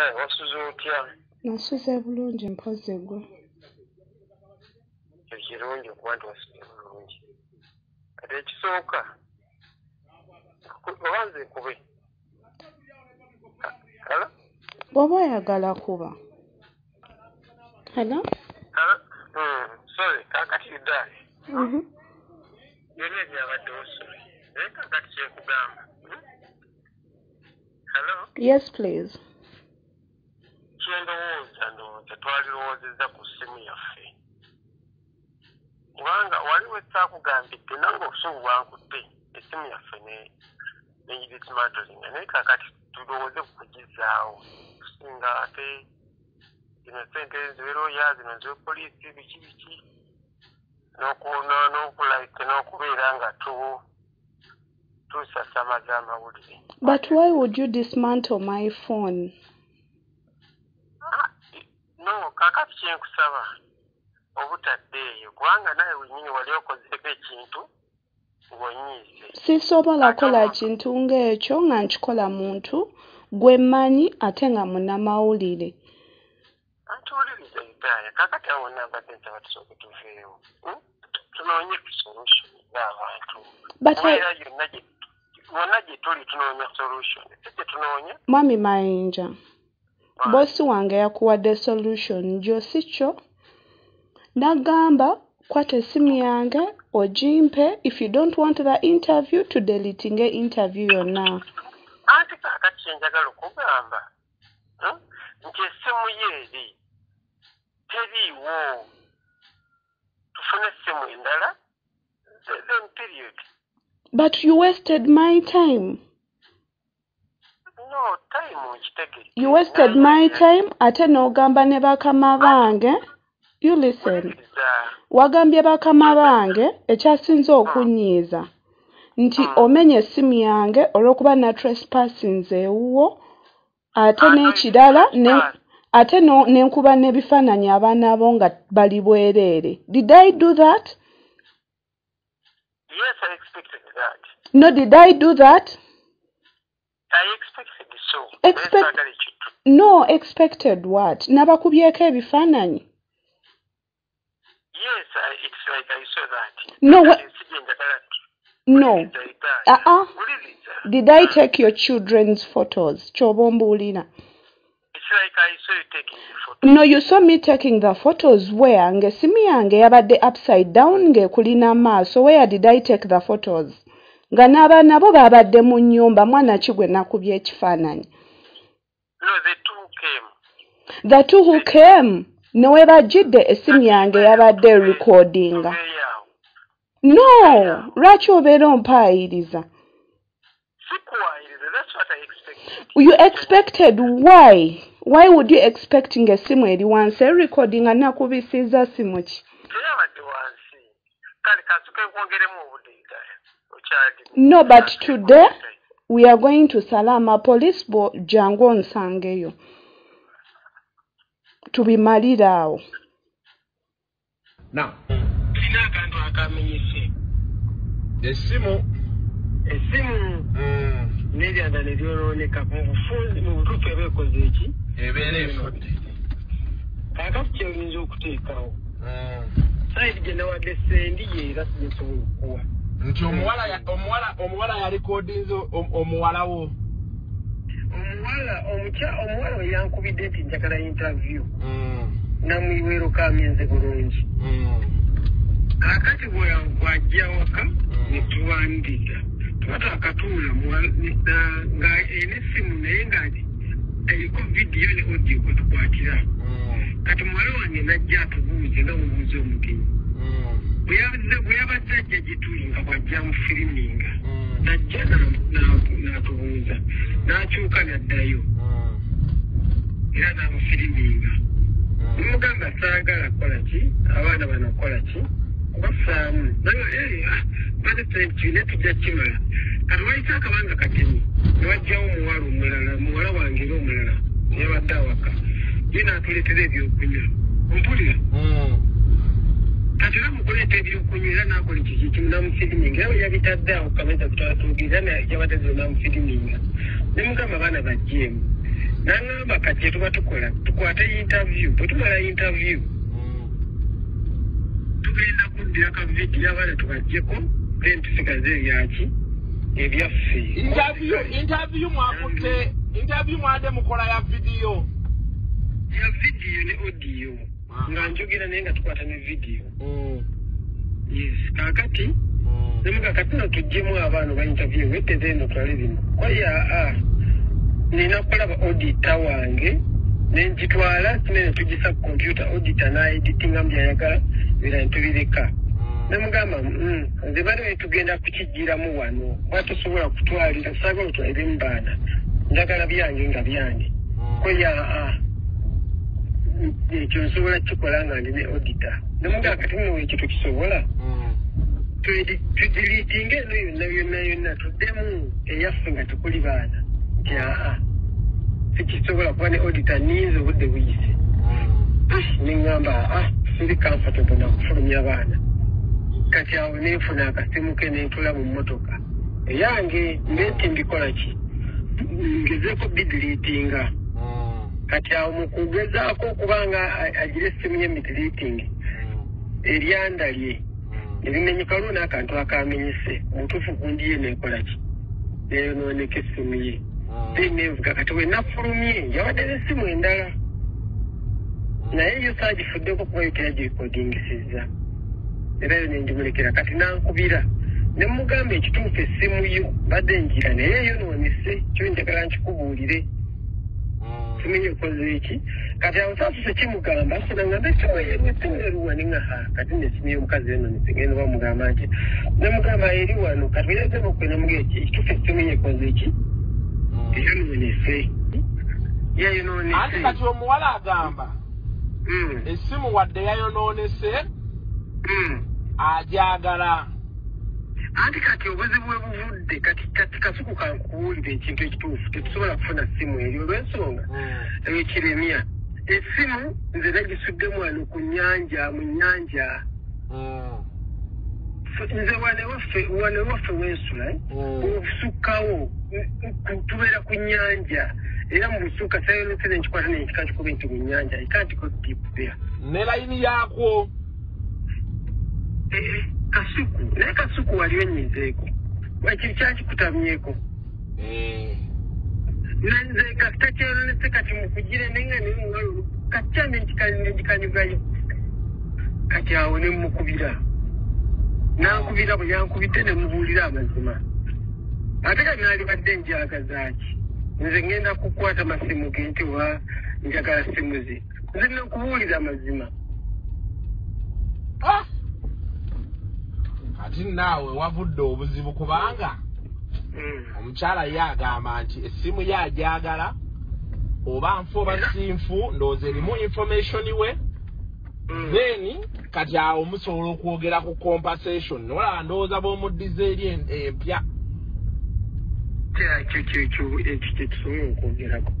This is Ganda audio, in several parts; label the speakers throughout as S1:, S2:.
S1: taata wasuze otya
S2: nasuze bulungi mpozi gwe
S1: ekyo kirungi okuba nti wasuze bulungi kati ekisooka oba nze kube
S2: bw'oba oyagala kuba hello
S1: sorry kakati ddaali
S2: Mhm.
S1: byonna ebyabadde osole naye kakati kyekugamba alo
S2: yes please
S1: kyendowooza ndowooza twalirowoozezza ku ssimu yaffe. Kubanga waliwo ekyakugambidde nange obusungu bwankutte essimu yaffe ne- neyirismatolinga naye kakati tulowooze ku kugizaawo tusinga ate zino sente nziberoya zino zepoliisi biki biki n'oku- no- n'okulaike n'okubeera nga tu- tusasamaza amawulire.
S2: But why would you dismantle my phone
S1: no kakati kyenkusaba obutadde eyo. Kubanga nawe wenyini wali okozeeko ekintu ng'onyiise
S2: sisobola kola kintu ng'ekyo nga nkikola muntu gwe mmanyi ate nga munnamawulire
S1: anti wuliriza itaaya kakati awo nambadde nsaba tusooke tuveewo Hmm? tunoonye solution
S2: I-
S1: kubeera yonna wonna gye tuli tunoonya solution. Si gye tunoonya
S2: mwami mayinja boosi wange yakuwadde solution. Gyo si kyo nagamba kwata essimu yange ogimpe if you don't want the interview to deletinge interview yonna
S1: anti kakati kyenjagala okugamba hmm? nti essimu ye eri teriiwo tufune essimu endala Th- then period.
S2: But you wasted my time you wasted my time ate n'ogamba ne bakama bange you listen. Wagambye bakama bange ekyasinze okunyiiza. Nti omenya essimu yange olw'okuba na trespassings ewuwo ate n'ekirala ne ate no- ne nkuba n'ebifaananyi abaana bo nga bali bwereere. Did i do that?
S1: Yes i expected that.
S2: No did i do that
S1: i expected so.
S2: Expect- no expected what? Nabakubyeko ebifaananyi?
S1: Yes I, it's like i saw that.
S2: No,
S1: njagala
S2: no. Uh-uh. Did i take your children's photos? Chobombulina.
S1: it's like i saw you taking the photos.
S2: no you saw me taking the photos. Where? Nge simi yange yabadde upside down nge ng'ekulina maaso. Where did i take the photos nga n'abaana bo baabadde mu nnyumba mwana ki gwe nakubye ekifaananyi?
S1: No the two came.
S2: The two who came ne we bajjidde essimu yange yabadde recordinga.
S1: Tubeeyawo.
S2: no lwaki obeera ompaayiriza
S1: sikuwaayiriza that's what i expected.
S2: You expected why? Why would you expect ng'essimu eri wansi? Erecordinga nakubisiza simu ki?
S1: Teyabadde wansi. Kale kasuke kwongeremu obudde itaaya okyali
S2: no but today we are going to salama police bo jangu onsangeyo tubimalire awo
S3: now
S1: tulina akantu akamenyese
S3: essimu
S1: essimu
S3: mm,
S1: neryanda ne lyonooneka mu bufunzi mu butuufu eba ekoze eki
S3: ebeera efudde
S1: kakati kyoyinza okuteekawo?
S3: Mm,
S1: sayidi gye nawadde sendi yeera sinsobola okukuwa
S3: nti omuwala ya- omuwala omuwala yalikodinze om- omuwala wo?
S1: Omuwala omukya omuwala we yankubidde nti njagala interview.
S3: Mm,
S1: namwiweeruka amenze bulungi.
S3: Mm,
S1: kakati bwajja waka netuwandika tuba twakatuula muwa- ne- na- nga ena essimu naye nga eriko vidiyo ne audio kwetukwatira kati muwala wange najja atubuuze nga mubuuza omugenyi bwe yabadde ajja gituli nga bwajja mufiriminga
S3: mm,
S1: najja na- na- n'atubuuza n'akyuka n'addayo
S3: mm,
S1: era n'amufiriminga
S3: mm.
S1: nimugamba saagala kukola ki abaana bano kukola ki kubafaamu badetkiine tujja kimala. Kati wayita akabanga katemi newajjawo omuwala omulala muwala wange era omulala yabadde awaka. Ye n'atuleetera ebyokunywa. Ompulira
S3: Mm,
S1: era mukuleeta ebyokunywa era n'akola ekiki kimu namufiriminga era bwe yabitadde awo kameza kutwatuukiriza yabadde zino namufiriminga nemugamba abaana bajjeemu n'aŋŋamba kati kye tuba tukola tukwate interview. Bwe tumala interview tugenda kuddira ka vidiyo abaana tubajjeko then tusigaze ebyaki ebyaffe
S3: interview interview mwakutte interview mwade mukola ya video.
S1: Ya vidiyo ne audio. Nga njogera naye nga tukwata ne vidiyo yes kaakati nemuga katino tuggyemu abaana ba interview weteze eno tulale bino kwaya a nina kulaba audita wange nengitwala kinene tugisa ku kompyuta audita naeditinga mu byayagala bira ntubireka nemugamba "Mm, nze baliwe tugenda kukijjiramu wano bwatusobola kutwalira saagala otwaliremu baana njagala byange nga byange kwaya a ekyo nsobola kikola nga ndi ne audita nemugamba kati nno ekyo tukisobola tudiliitinga eno yonna yonna yonna tuddemu eyaffe nga tukuli baana. Nti aa sikisobola kuba ne audita ninza obudde buyise. Neŋŋamba aa siri comfortable nakufulumya baana. Kati awo nenfuna akasimu ke nentula mu mmotoka. Eyange mbe nti mbikola ki? Ngezeeko bidiliitinga kati awo mu kugezaako okubanga agira essimu y'emidiliitingi eryandalye nebimenyeka waliwo n'akantu akamenyese mutuufu kundiye nekola ki? Neyonooneka essimu ye. Then nevuga kati we nafulumye yabadde n'essimu endala. Naye yo saagifuddeko kuba yo teragirikodingisiza era yo nenjimulekera kati nankubira. Ne mugamba ekituufu essimu yo badde njira naye eyonoonese kyo njagala nkikubuulire simenye okoze eki kati awo saasuse kimugamba sonangamba esimu eruwa neŋaha kati nesimu y'omukazi yononese ngenda bamugamba nti nemugamba eri wano kati oyagamba okwenamuga eki ekituufu essimu yekoze eki eyonoonese
S3: anti
S1: yayonoonese
S3: kati omuwala agamba. Essimu wadde yayonoonese ajagala
S1: anti kati obuzibu bwe buvudde kati kati kasuku kankuwulira ekintu ekituufu tetusobola kufuna simu eri olw'ensonga ekiremya essimu nze nagisuddemu wano ku nnyanja mu nnyanja. Nze wane waffe wane waffe wensula obusukkawo tubeera ku nnyanja. Era mu busukka sayonese nenkikwata nenkika kikuba nti mu nnyanja ikantiko deep there.
S3: Ne layini yaakwo?
S1: Eh, kasuku naye kasuku wali onyizeeko ekiri kyakikutamyeko nanze kasita kati mukugire nenga nemuwalo katya kati awo nemukubira nankubira bwe yankubidde nemubuulira amazima ate kati nalibadde njagazaaki nze ngenda kukwata masimu ge nti wa njagala simu ze nze nekubuulira amazima
S3: ati naawe wavudde obuzibu kubanga
S1: Mm.
S3: omukyala ye agamba nti essimu ye ajagala oba nfu oba sinfu ndowooza erimu information we
S1: Mm.
S3: then kati awo musobola okwogera ku compensation nolaba ndowooza b'omuddiza eri empya
S1: kyekyo ekyo kyetusobola okwogerako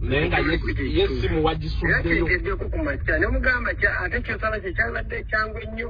S3: naye nga ye- ye essimu
S1: era
S3: wagisuddeyo
S1: kya- ate kyosaba kye kyabadde ekyangu ennyo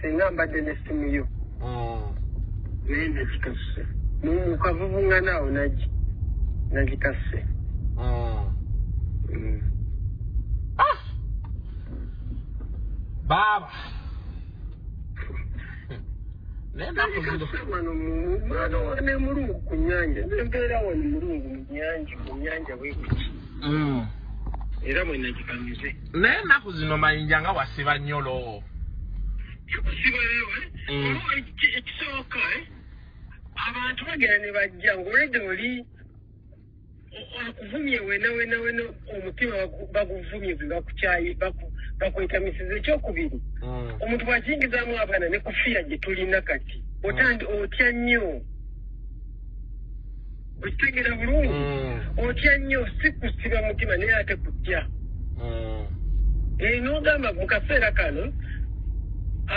S1: singa mbadde n'essimu yo
S3: Mm.
S1: naye nagikase mukavubuŋŋana awo nagi nagikase
S3: Mm.
S1: Mm.
S3: Ah! baaba
S1: mwana wane mulungu ku nyanja nembeera wano mulungu mu nyanja mu nyanja bwekuki
S3: Mm.
S1: era bwe nagikamize
S3: naye ennaku zino mayinja nga wasiba nnyolo Mm.
S1: ekisooka abantu bagera ne bajja ngaolwedde oli akuvumye wena wena wena omutima bagu- baguvumye bwe bakukyayi baku- bakwetamisiza ekyokubiri
S3: Mm.
S1: omuntu bwakiyingizaamu abaana ne kufiya gye tulina kati otandi otya nnyo okitegera bulungi
S3: Mm.
S1: otya nnyo si kusiba mutima naye ate kutya
S3: Mm.
S1: Eh, n'ogamba mu kaseera kano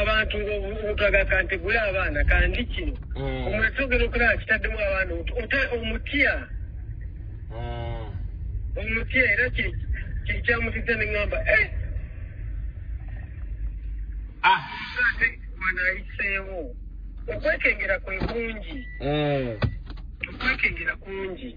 S1: abantu ngaobutaga kantegule abaana kandi kino
S3: Mm.
S1: omuntu ogenda okulaba kitaddemu abaana omutya omutya era kiri kyamutiza neŋŋamba "Eh,
S3: Ah.
S1: wanaayiseewo okwekengera kwe kungi
S3: Mm.
S1: okwekengera kungi